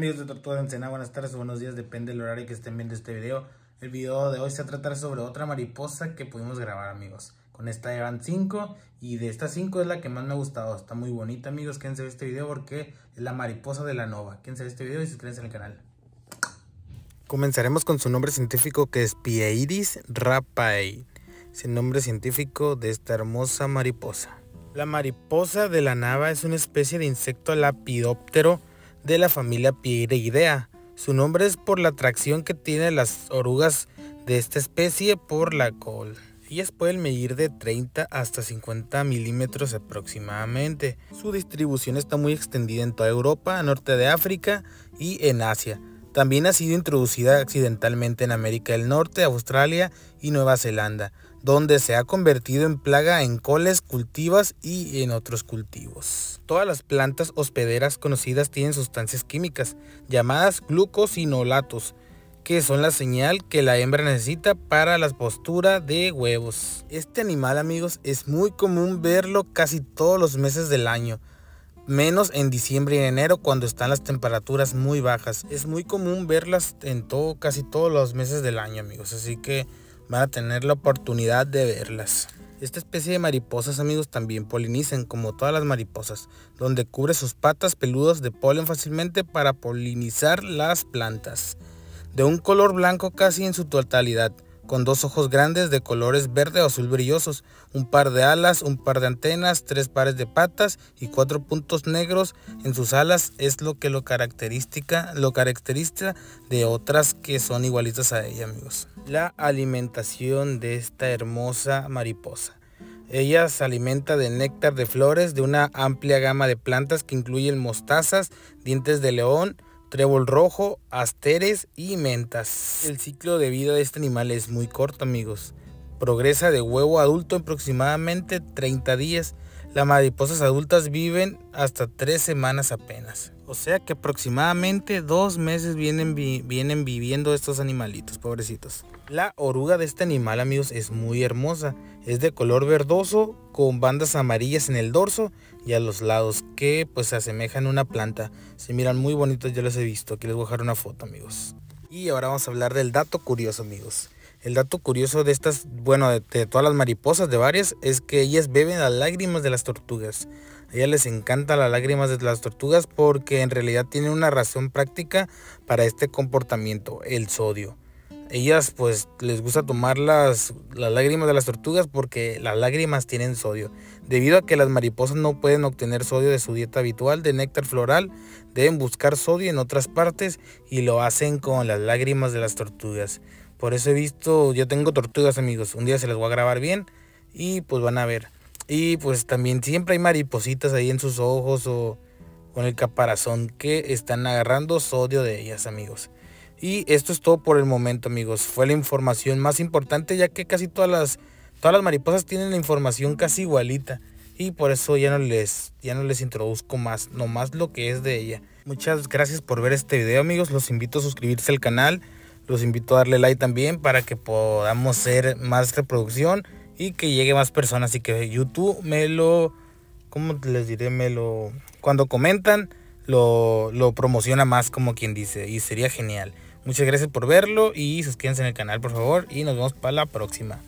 amigos de Tortuga de Encena, buenas tardes buenos días, depende del horario que estén viendo este video. El video de hoy se va a tratar sobre otra mariposa que pudimos grabar amigos. Con esta eran 5 y de estas 5 es la que más me ha gustado. Está muy bonita amigos, quédense ver este video porque es la mariposa de la nova. Quédense ver este video y suscríbanse al canal. Comenzaremos con su nombre científico que es Pieiris rapae. Es el nombre científico de esta hermosa mariposa. La mariposa de la nava es una especie de insecto lapidóptero de la familia Pieridea. Su nombre es por la atracción que tienen las orugas de esta especie por la col. Ellas pueden medir de 30 hasta 50 milímetros aproximadamente. Su distribución está muy extendida en toda Europa, norte de África y en Asia. También ha sido introducida accidentalmente en América del Norte, Australia y Nueva Zelanda, donde se ha convertido en plaga en coles, cultivas y en otros cultivos. Todas las plantas hospederas conocidas tienen sustancias químicas llamadas glucosinolatos, que son la señal que la hembra necesita para la postura de huevos. Este animal amigos es muy común verlo casi todos los meses del año menos en diciembre y enero cuando están las temperaturas muy bajas. Es muy común verlas en todo, casi todos los meses del año, amigos, así que van a tener la oportunidad de verlas. Esta especie de mariposas, amigos, también polinizan como todas las mariposas, donde cubre sus patas peludas de polen fácilmente para polinizar las plantas. De un color blanco casi en su totalidad, con dos ojos grandes de colores verde o azul brillosos, un par de alas, un par de antenas, tres pares de patas y cuatro puntos negros en sus alas es lo que lo característica, lo caracteriza de otras que son igualitas a ella, amigos. La alimentación de esta hermosa mariposa. Ella se alimenta de néctar de flores de una amplia gama de plantas que incluyen mostazas, dientes de león, trébol rojo, asteres y mentas. El ciclo de vida de este animal es muy corto amigos. Progresa de huevo adulto en aproximadamente 30 días. Las mariposas adultas viven hasta 3 semanas apenas. O sea que aproximadamente dos meses vienen, vienen viviendo estos animalitos, pobrecitos. La oruga de este animal, amigos, es muy hermosa. Es de color verdoso con bandas amarillas en el dorso y a los lados que pues se asemejan a una planta. Se miran muy bonitos, ya los he visto. Aquí les voy a dejar una foto, amigos. Y ahora vamos a hablar del dato curioso, amigos. El dato curioso de estas, bueno, de, de todas las mariposas, de varias, es que ellas beben las lágrimas de las tortugas. A ellas les encanta las lágrimas de las tortugas porque en realidad tienen una razón práctica para este comportamiento, el sodio ellas pues les gusta tomar las, lágrimas de las tortugas porque las lágrimas tienen sodio. Debido a que las mariposas no pueden obtener sodio de su dieta habitual de néctar floral, deben buscar sodio en otras partes y lo hacen con las lágrimas de las tortugas. Por eso he visto, yo tengo tortugas amigos, un día se las voy a grabar bien y pues van a ver. Y pues también siempre hay maripositas ahí en sus ojos o con el caparazón que están agarrando sodio de ellas amigos. Y esto es todo por el momento, amigos. Fue la información más importante, ya que casi todas las, todas las mariposas tienen la información casi igualita. Y por eso ya no les, ya no les introduzco más, nomás lo que es de ella. Muchas gracias por ver este video, amigos. Los invito a suscribirse al canal. Los invito a darle like también para que podamos hacer más reproducción y que llegue más personas. Y que YouTube me lo, ¿cómo les diré? Me lo, cuando comentan, lo, lo promociona más como quien dice. Y sería genial. Muchas gracias por verlo y suscríbanse en el canal por favor y nos vemos para la próxima.